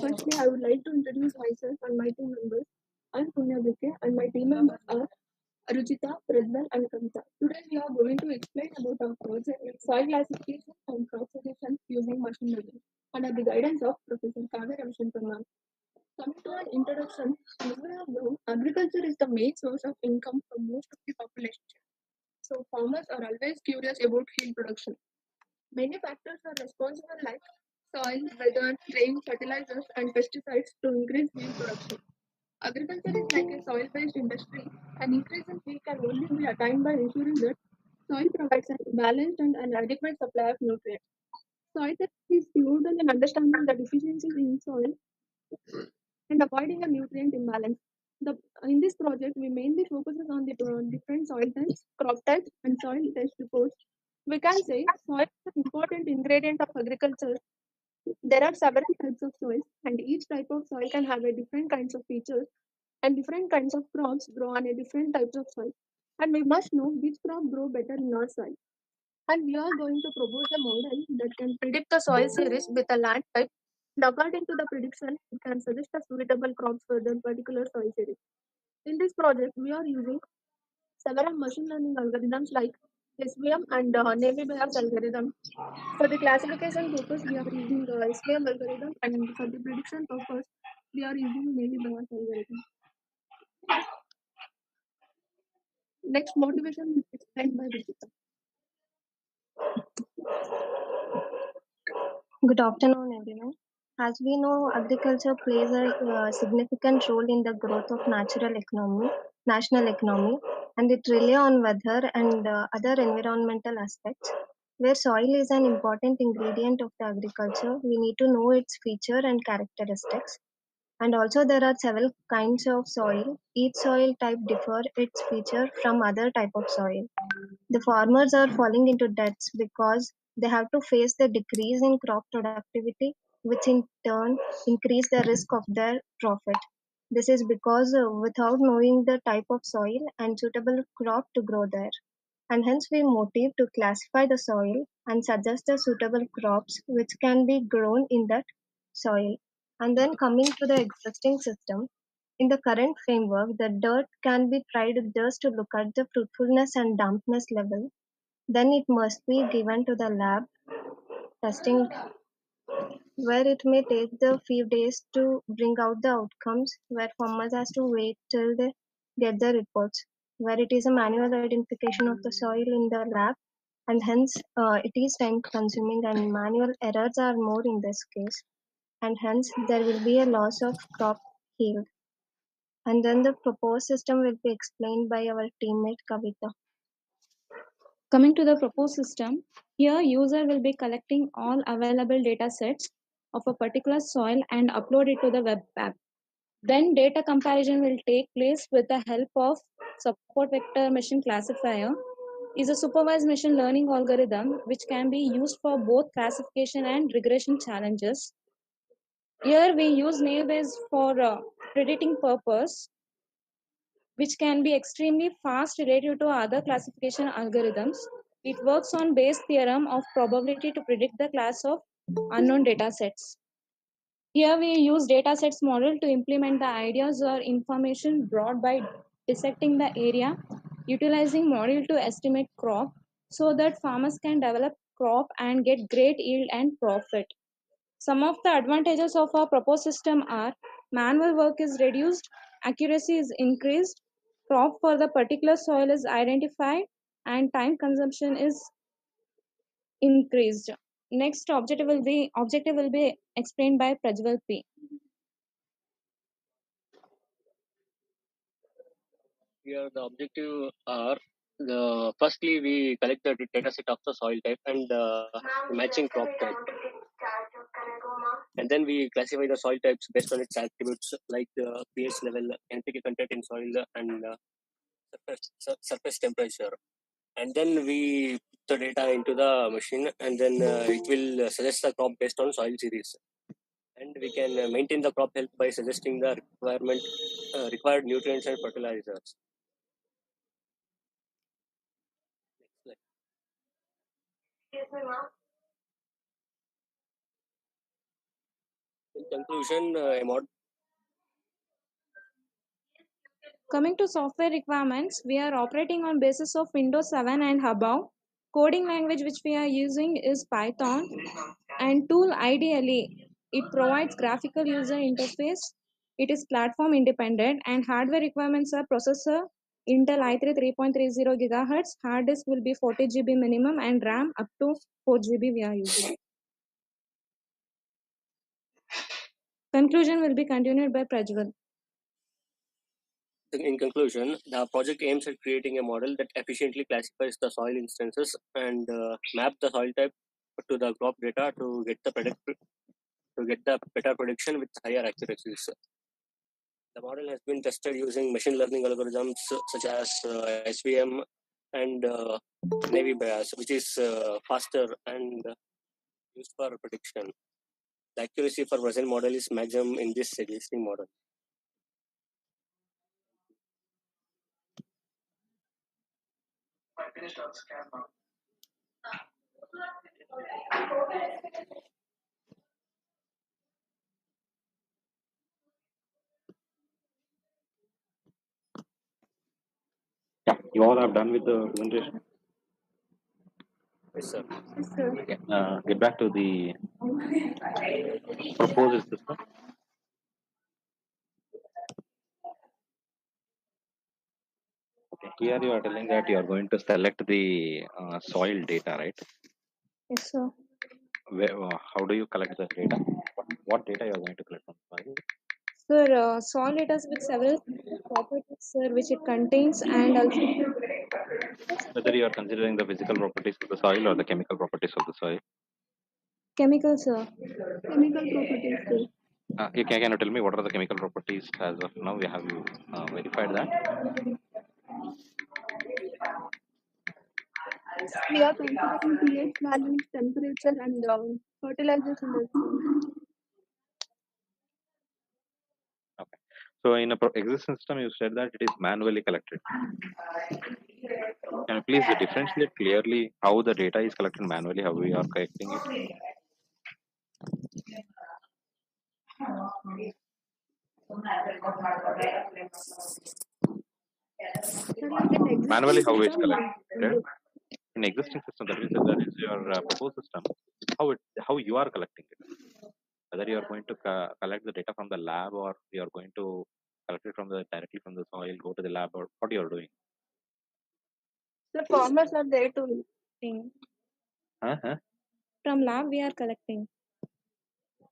Firstly, I would like to introduce myself and my team members. I'm Punya Bike and my team members are Ruchita, Prajwal and Kavita. Today we are going to explain about our project soil classification and crop suggestion using machine learning under the guidance of Professor Kavya Ramshankar ma'am. Coming to an introduction, agriculture is the main source of income for most of the population. So farmers are always curious about field production. Many factors are responsible like soil, weather, rain, fertilizers, and pesticides to increase field production. Agriculture is like a soil-based industry. An increase in field can only be attained by ensuring that soil provides a balanced and an adequate supply of nutrients. Soil therapy is pivotal in understanding the deficiencies in soil and avoiding a nutrient imbalance. The, in this project, we mainly focuses on the uh, different soil types, crop types, and soil test reports. We can say soil is an important ingredient of agriculture there are several types of soil, and each type of soil can have a different kinds of features, and different kinds of crops grow on a different types of soil. And we must know which crop grow better in our soil. And we are going to propose a model that can predict the soil series with a land type. And according to the prediction, it can suggest a suitable crops for that particular soil series. In this project, we are using several machine learning algorithms like SVM and uh, Navy Bayes algorithm. For the classification purpose, we are using the SVM algorithm, and for the prediction purpose, we are using Navy Bayes algorithm. Next motivation is explained by Ruchita. Good afternoon, everyone. As we know, agriculture plays a uh, significant role in the growth of natural economy, national economy, and it rely on weather and uh, other environmental aspects. Where soil is an important ingredient of the agriculture, we need to know its feature and characteristics. And also, there are several kinds of soil. Each soil type differ its feature from other type of soil. The farmers are falling into debts because they have to face the decrease in crop productivity, which in turn increase the risk of their profit. This is because uh, without knowing the type of soil and suitable crop to grow there, and hence we motive to classify the soil and suggest the suitable crops which can be grown in that soil. And then coming to the existing system, in the current framework, the dirt can be tried just to look at the fruitfulness and dampness level. Then it must be given to the lab testing where it may take the few days to bring out the outcomes where farmers has to wait till they get the reports where it is a manual identification of the soil in the lab and hence uh, it is time consuming and manual errors are more in this case and hence there will be a loss of crop yield and then the proposed system will be explained by our teammate Kavita. Coming to the proposed system, here user will be collecting all available data sets of a particular soil and upload it to the web app. Then data comparison will take place with the help of support vector machine classifier is a supervised machine learning algorithm which can be used for both classification and regression challenges. Here we use Naive Bayes for uh, predicting purpose which can be extremely fast relative to other classification algorithms. It works on Bayes theorem of probability to predict the class of unknown data sets. Here we use datasets model to implement the ideas or information brought by dissecting the area, utilizing model to estimate crop so that farmers can develop crop and get great yield and profit. Some of the advantages of our proposed system are manual work is reduced, accuracy is increased, crop for the particular soil is identified, and time consumption is increased. Next objective will be objective will be explained by Prajwal P. Here the objective are the firstly we collect the data set of the soil type and uh, matching crop type and then we classify the soil types based on its attributes like the pH level, NPK content in soil, and uh, surface, surface temperature. And then we put the data into the machine, and then uh, it will suggest the crop based on soil series. And we can uh, maintain the crop health by suggesting the requirement uh, required nutrients and fertilizers. Next slide. conclusion, uh, a mod Coming to software requirements, we are operating on basis of Windows 7 and above. Coding language which we are using is Python and tool ideally it provides graphical user interface. It is platform independent and hardware requirements are processor Intel i3 3.30 gigahertz. Hard disk will be 40 GB minimum and RAM up to 4 GB we are using. Conclusion will be continued by Prajwal. In conclusion, the project aims at creating a model that efficiently classifies the soil instances and uh, map the soil type to the crop data to get the predict to get the better prediction with higher accuracies. The model has been tested using machine learning algorithms such as uh, SVM and uh, Naive which is uh, faster and used for prediction. The accuracy for present model is maximum in this existing model. Yeah, you all are done with the presentation. Yes, sir. Yes, sir. Okay, uh, get back to the proposed system. Here you are telling that you are going to select the uh, soil data, right? Yes, sir. Where, uh, how do you collect the data? What, what data you are going to collect from soil? Sir, uh, soil data with several properties, sir, which it contains, and also Whether you are considering the physical properties of the soil or the chemical properties of the soil. chemicals, sir. Chemical properties, sir. Uh, you can, can you tell me what are the chemical properties as of now? We have you uh, verified that? We are considering pH values, temperature, and um, fertilizers in. Okay. So in a pro- existing system, you said that it is manually collected. Can you please differentiate clearly how the data is collected manually, how we are collecting it? Sir, like in existing Manually, how it's collected? In existing system, that means that is your uh, proposed system. How it, how you are collecting it? Whether you are going to co- collect the data from the lab or you are going to collect it from the directly from the soil, go to the lab, or what you are doing? the farmers are there to Thing. Uh-huh. From lab, we are collecting.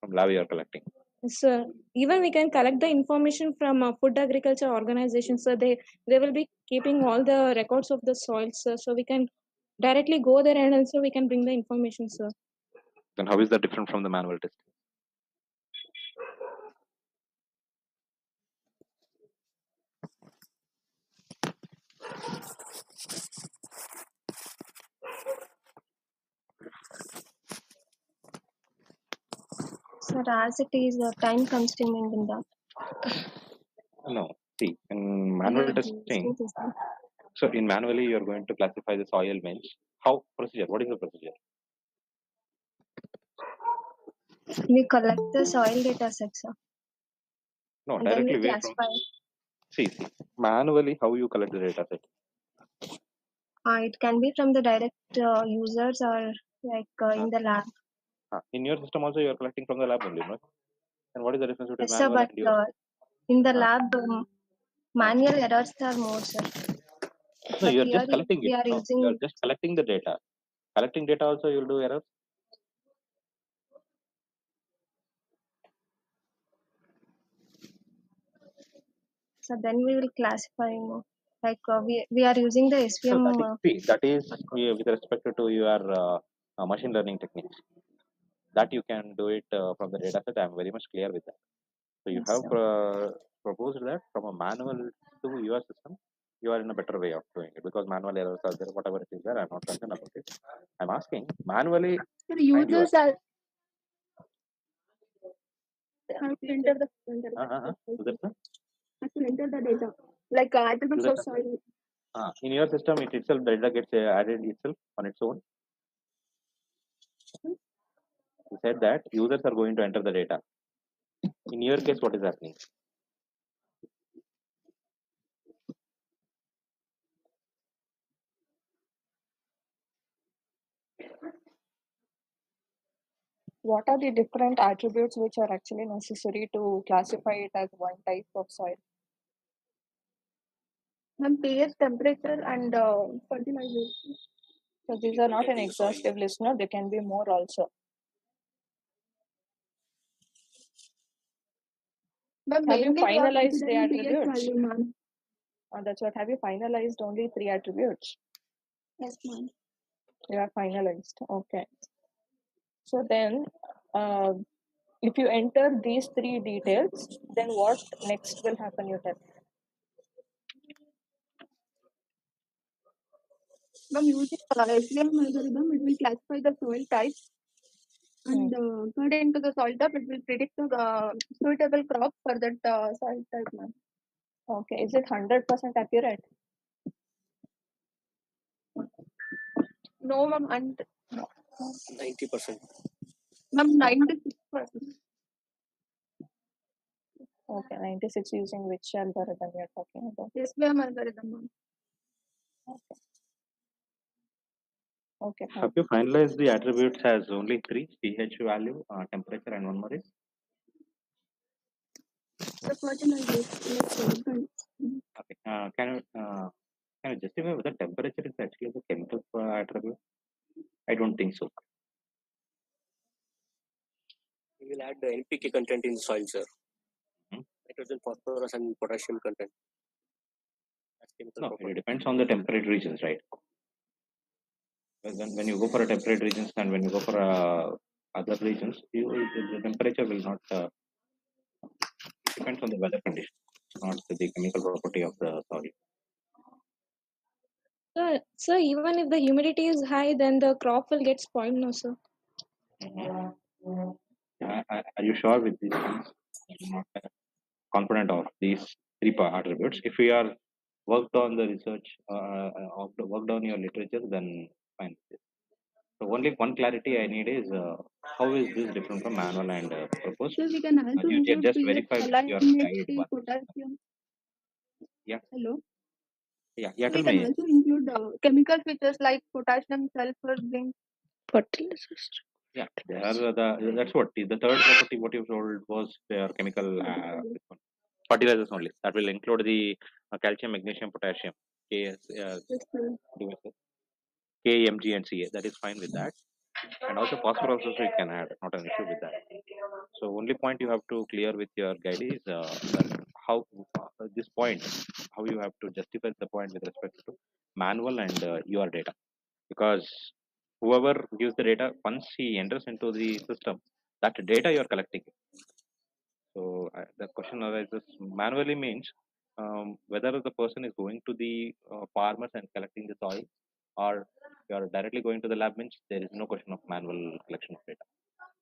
From lab, you are collecting. Sir, even we can collect the information from uh, food agriculture organizations. So they they will be keeping all the records of the soil, sir. So we can directly go there and also we can bring the information, sir. Then how is that different from the manual testing? Sir, as it is uh, time consuming in that. No. See, in manual Yeah, testing, it is that. So in manually you are going to classify the soil bench. How procedure? What is the procedure? We collect the soil data set, sir. No, And directly we from? classify. See, see, manually how you collect the data set? Uh, it can be from the direct uh, users or like uh, in the lab. Ah, in your system also you are collecting from the lab only, no? And what is the difference between Yes, sir, manual but and your? uh, in the Ah. lab, um, manual errors are more, sir. No, But you are here just collecting we it. are No, using you are just collecting the data. Collecting data also you will do errors. So then we will classify, know, like uh, we we are using the So SVM. that is see, that is uh, with respect to your uh, machine learning techniques. That you can do it uh, from the data set. I am very much clear with that. So you yes, have sir. uh, proposed that from a manual to your system, you are in a better way of doing it because manual errors are there, whatever it is there. I'm not concerned about it. I'm asking manually the and yours. users are have to enter the enter the is that so? have to enter the data like uh, attributes Is of that so? soil. Uh, in your system, it itself the data gets uh, added itself on its own. You said that users are going to enter the data. In your case, what is happening? What are the different attributes which are actually necessary to classify it as one type of soil? Ma'am, pH, temperature, and uh, fertilizer. So these are not an exhaustive list, no? There can be more also. Ma'am, Have you mainly we are finalized the attributes? value. Uh, that's what. Have you finalized only three attributes? Yes, ma'am. You are finalized. Okay. So then, uh, if you enter these three details, then what next will happen? You tell. Ma'am, using uh, SVM algorithm, it will classify the soil type. And uh, according to the soil type, it will predict the uh, suitable crop for that uh, soil type, ma'am. Okay. Is it hundred percent accurate? No, ma'am, and Ninety percent. ma'am, 96%. Okay, ninety-six using which algorithm you are talking about? SVM algorithm, ma'am. Okay. fine. Have you finalized the attributes as only three pH value, uh, temperature, and one more is? The fertilizer, like, con- Okay. Uh, can you uh, can you justify whether temperature is actually the chemical uh, attribute? I don't think so. We will add the NPK content in the soil, sir. Mhm. Nitrogen, phosphorus, and potassium content. No, it depends on the temperate regions, right? When, when- you go for a temperate regions and when you go for uh, other regions, you, the, the temperature will not. Uh, depends on the weather condition, not the chemical property of the soil. Sir, sir, even if the humidity is high, then the crop will get spoiled, no, sir. Uh, are are you sure with these things? I'm not uh, confident of these three pa- attributes. If we are worked on the research, uh, uh, of the- worked on your literature, then fine. So only one clarity I need is uh, how is this different from manual and uh, proposed? So we can Uh, also you ju- include just pH, verify with your guide salinity, one. potassium. Yeah. Hello. Yeah, yeah. we Tell can also include uh, chemical features like potassium, sulfur, zinc. Fertilizers. Yeah, they are uh, the that's what the the third property what you told was their chemical uh, fertilizers only. That will include the uh, calcium, magnesium, potassium, K, uh, Yes, sir. what do you say? And Ca. That is fine with that. And also phosphorus also you can add, not an issue with that. So only point you have to clear with your guide is uh, that how uh, this point, how you have to justify the point with respect to manual and uh, your data. Because whoever gives the data, once he enters into the system, that data you are collecting. So uh, the question arises manually means um, whether the person is going to the uh, farmers and collecting the soil or you are directly going to the lab means there is no question of manual collection of data.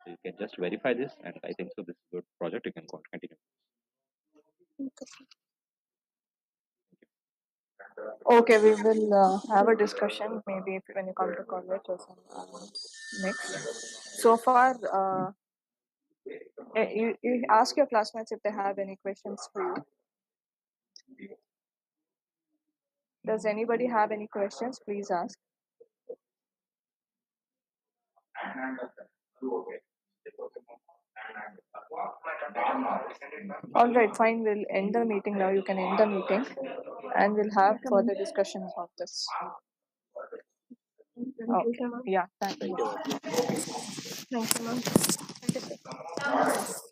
So you can just verify this and I think so this is a good project you can continue. Okay, we will uh, have a discussion maybe if, when you come to college or some next. So far, uh, eh, you, you ask your classmates if they have any questions for you. Does anybody have any questions? Please ask. All right, fine. We'll end the meeting now. You can end the meeting and we'll have further discussion about this. Okay. Yeah, thank you. Thank you, ma'am. Thank you.